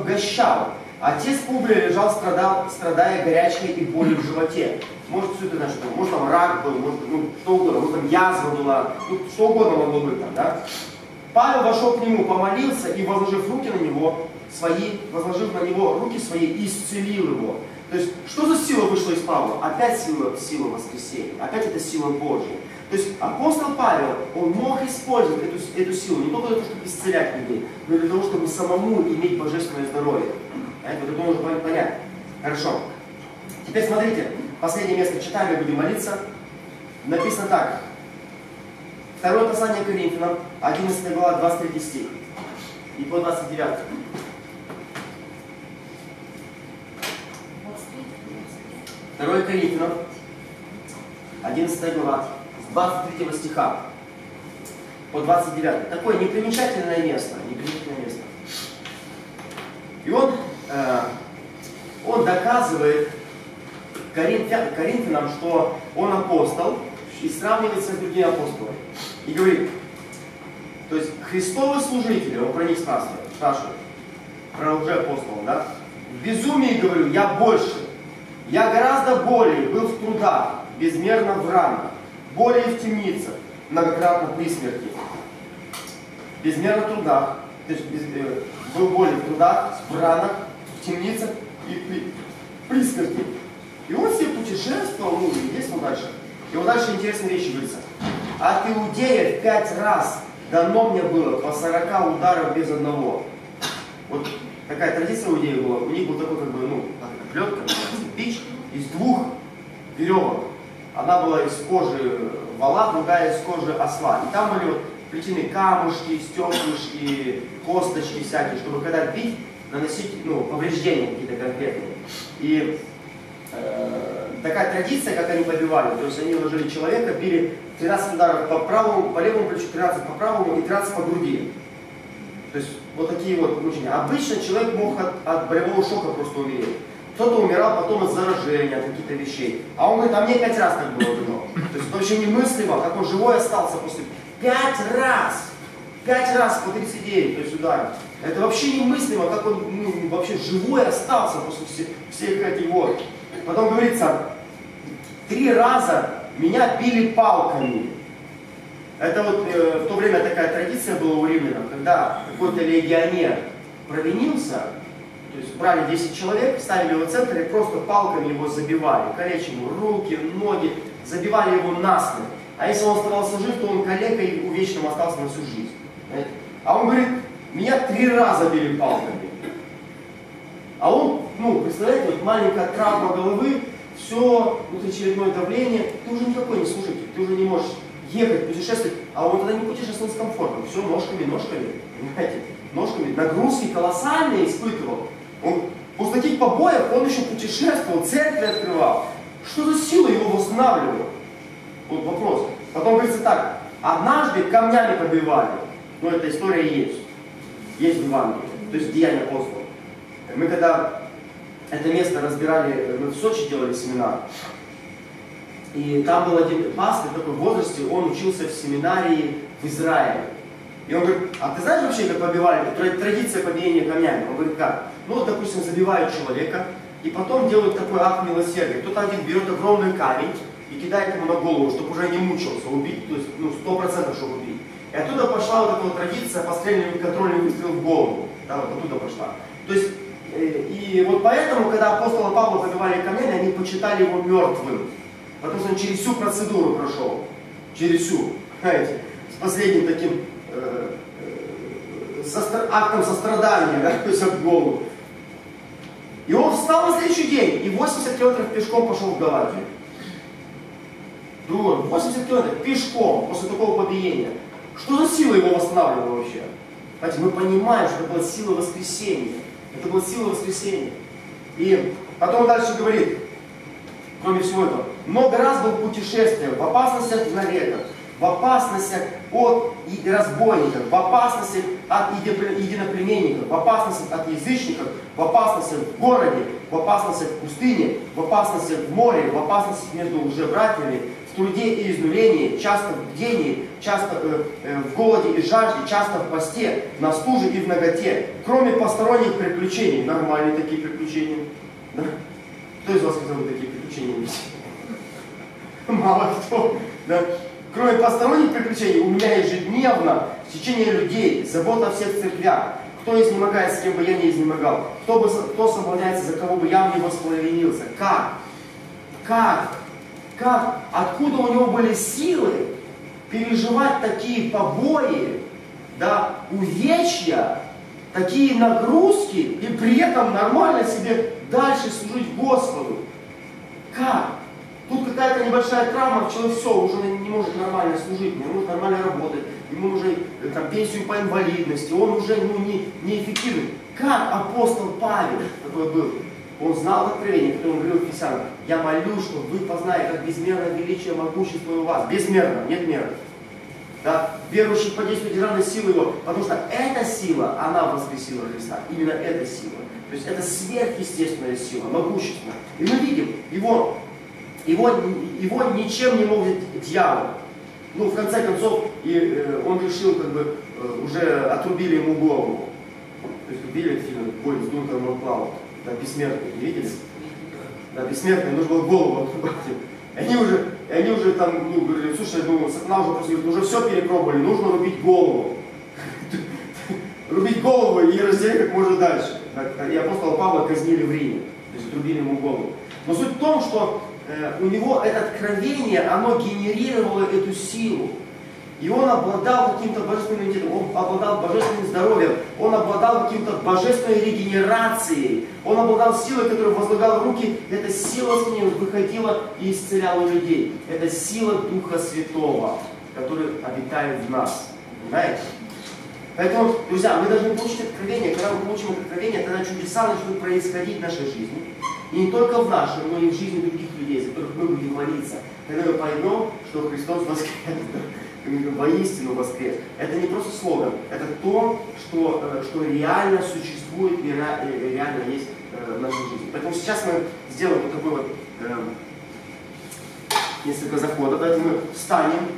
Угощал. Отец Публия лежал, страдал, страдая горячкой и болью в животе. Может, все это, знаешь, может, там рак был, может, ну, что угодно, может, там язва была, ну, что угодно могло быть там, да? Павел вошел к нему, помолился и, возложив руки на него, свои, возложив на него руки свои, исцелил его. То есть, что за сила вышла из Павла? Опять сила, сила воскресения, опять это сила Божья. То есть апостол Павел, он мог использовать эту, эту силу не только для того, чтобы исцелять людей, но и для того, чтобы самому иметь божественное здоровье. Это, вот это нужно понять. Хорошо. Теперь смотрите, последнее место читаем и будем молиться. Написано так. Второе послание Коринфянам, 11 глава, 23 стих. И по 29. Второе Коринфянам, 11 глава, 23 стиха по 29. Такое непримечательное место, непримечательное место. И он, э, он доказывает Коринфянам, что он апостол, и сравнивается с другими апостолами. И говорит, то есть Христовы служители, он про них спрашивает, спрашивает про уже апостолов, да? В безумии говорю, я больше, я гораздо более был в трудах, безмерно в ранах, более в темницах, многократно при смерти. Безмерно есть без, э, был более в трудах, в ранах, в темницах и при, при смерти. И он все путешествовал, ну, и есть он дальше. И вот дальше интересные вещи говорится. От Иудея в пять раз дано мне было по 40 ударов без одного. Вот такая традиция у иудеев была. У них был такой, как бы, ну, плетка, пич из двух веревок. Одна была из кожи вала, другая из кожи осла. И там были вот плетены камушки, стеклышки, косточки всякие, чтобы когда бить, наносить ну, повреждения какие-то конкретные. И э, такая традиция, как они побивали, то есть они ложили человека, били 13 ударов по правому, по левому плечу, 13 по правому и 13 по груди. То есть вот такие вот мучения. Обычно человек мог от, от болевого шока просто умереть. Кто-то умирал потом от заражения, от каких-то вещей. А он говорит, а мне пять раз так было дано. То есть это вообще немыслимо, как он живой остался после... Пять раз! Пять раз по 39, то есть ударов. Это вообще немыслимо, как он ну, вообще живой остался после всех, всех этих вот. Потом говорится, три раза меня били палками. Это вот э, в то время такая традиция была у римлянов, когда какой-то легионер провинился, то есть брали 10 человек, ставили его в центр и просто палками его забивали, калечили ему руки, ноги, забивали его насмерть. А если он оставался жив, то он калекой увечным остался на всю жизнь. Знаете? А он говорит, меня три раза били палками. А он, ну, представляете, вот маленькая травма головы, все, внутричерепное давление, ты уже никакой не служитель, ты уже не можешь ехать, путешествовать, а он тогда не путешествовал с комфортом, все ножками, ножками, понимаете, ножками, нагрузки колоссальные испытывал. Он после таких побоев он еще путешествовал, церкви открывал. Что за сила его восстанавливала? Вот вопрос. Потом говорится так, однажды камнями побивали. Но эта история есть. Есть в Евангелии. То есть Деяния апостолов. Мы когда это место разбирали, мы в Сочи делали семинар, и там был один пастор такой в возрасте, он учился в семинарии в Израиле. И он говорит, а ты знаешь вообще, как побивали, традиция побиения камнями? Он говорит, как? Ну вот, допустим, забивают человека, и потом делают такой акт милосердия. Кто-то один берет огромный камень и кидает ему на голову, чтобы уже не мучился, убить, то есть, ну, сто процентов, чтобы убить. И оттуда пошла вот эта вот традиция пострельный контрольный выстрел в голову. Да, вот оттуда пошла. То есть, э, и вот поэтому, когда апостола Павла побивали камнями, они почитали его мертвым. Потому что он через всю процедуру прошел. Через всю. Знаете, с последним таким э, э, состра... актом сострадания, да, то есть от голову. И он встал на следующий день и 80 километров пешком пошел в Галатию. Думаю, 80 километров пешком после такого побиения. Что за сила его восстанавливала вообще? Знаете, мы понимаем, что это была сила воскресения. Это была сила воскресения. И потом он дальше говорит, кроме всего этого, много раз был в путешествиях, в опасностях в наветах, в опасностях от разбойников, в опасностях от единоплеменников, в опасностях от язычников, в опасностях в городе, в опасностях в пустыне, в опасностях в море, в опасностях между лжебратьями, в в труде и изнурении, часто в бдении, часто э, э, в голоде и жажде, часто в посте, на стуже и в ноготе, кроме посторонних приключений. Нормальные такие приключения. Да? Кто из вас хотел бы такие приключения иметь? Мало кто. Да? Кроме посторонних приключений, у меня ежедневно течение людей, забота о всех церквях, кто изнемогает, с кем бы я не изнемогал, кто, бы, кто соблазняется, за кого бы я не воспламенился. Как? Как? Как? Откуда у него были силы переживать такие побои, да, увечья, такие нагрузки и при этом нормально себе дальше служить Господу? Как? Какая-то небольшая травма, человек все, уже не может нормально служить, не может нормально работать, ему уже э, там, пенсию по инвалидности, он уже ну, не, неэффективный. Как апостол Павел такой был? Он знал откровение, которое он говорил Ефесянам, я молю, чтобы вы познали, как безмерно величие могущество у вас. Безмерно, нет меры. Да? Верующий подействует державной силы его, потому что эта сила, она воскресила Христа. Именно эта сила. То есть это сверхъестественная сила, могущественная. И мы видим, его его, его ничем не может дьявол. Ну, в конце концов, и, э, он решил, как бы, э, уже отрубили ему голову. То есть убили фильм «Бой с Дунканом Макклауд». Да, бессмертный, видели? Да, бессмертный, нужно было голову отрубать. Они уже, они уже там, ну, говорили, слушай, ну, сатана уже просто говорит, уже все перепробовали, нужно рубить голову. Рубить голову и разделить как можно дальше. И апостола Павла казнили в Риме. То есть отрубили ему голову. Но суть в том, что у него это откровение, оно генерировало эту силу. И он обладал каким-то божественным иммунитетом, он обладал божественным здоровьем, он обладал каким-то божественной регенерацией, он обладал силой, которая возлагала руки, эта сила с ним выходила и исцеляла людей. Это сила Духа Святого, который обитает в нас. Понимаете? Поэтому, друзья, мы должны получить откровение. Когда мы получим откровение, тогда чудеса начнут происходить в нашей жизни. И не только в нашей, но и в жизни других людей, за которых мы будем молиться. Когда мы поймем, что Христос воскрес, воистину воскрес. Это не просто слоган, это то, что, э, что реально существует и реально есть э, в нашей жизни. Поэтому сейчас мы сделаем вот такой вот э, несколько заходов. Давайте мы встанем.